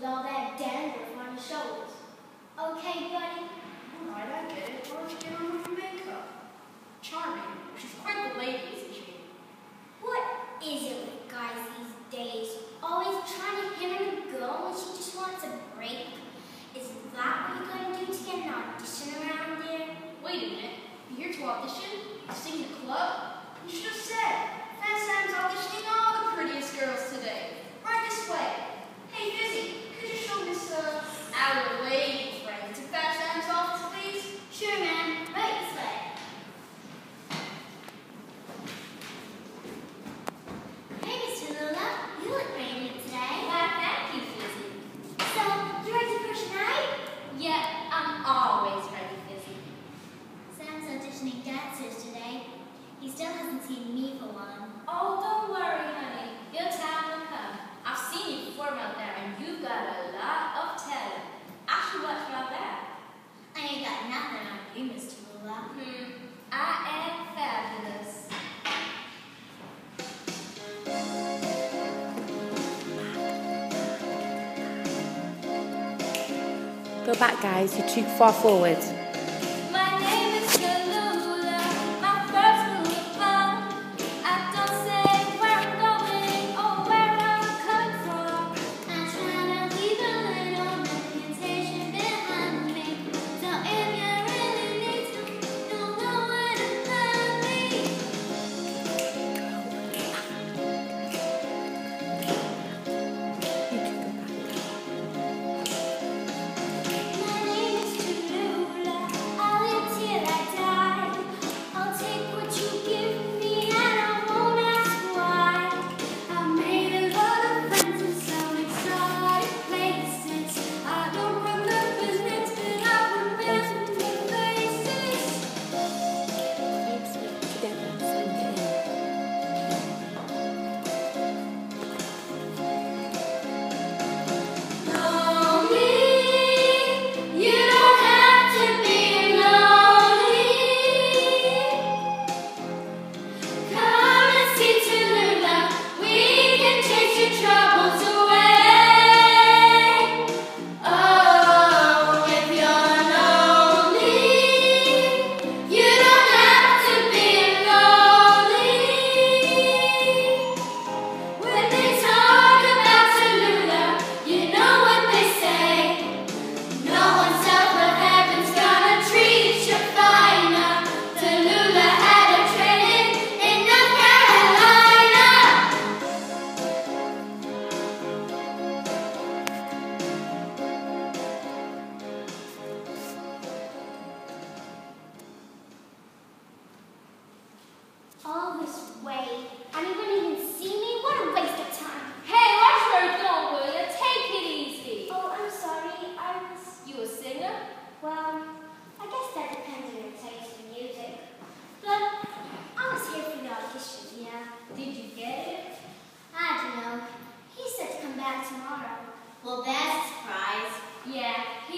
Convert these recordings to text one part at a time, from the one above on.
with all that dandruff on your shoulders. Okay, buddy? All right, I get it. Why don't you get on with your makeup? Charming. She's quite the lady, isn't she? What is it with guys these days? Always trying to hit on a girl when she just wants a break? Is that what you're going to do to get an audition around there? Wait a minute. You're here to audition? Sing the club? You should have said, Fat Sam's auditioning all the prettiest Go back guys, You're too far forward.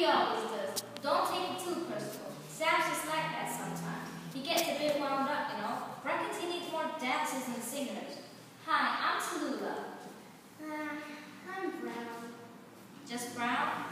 always does. Don't take it too personal. Sam's just like that sometimes. He gets a bit wound up, you know. Reckons he needs more dancers and singers. Hi, I'm Tallulah. Uh, I'm Brown. Just Brown?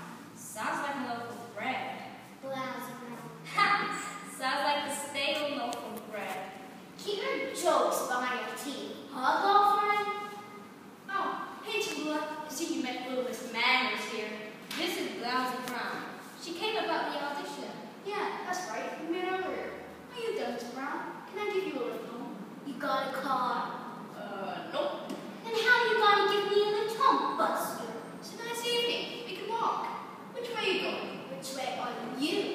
you.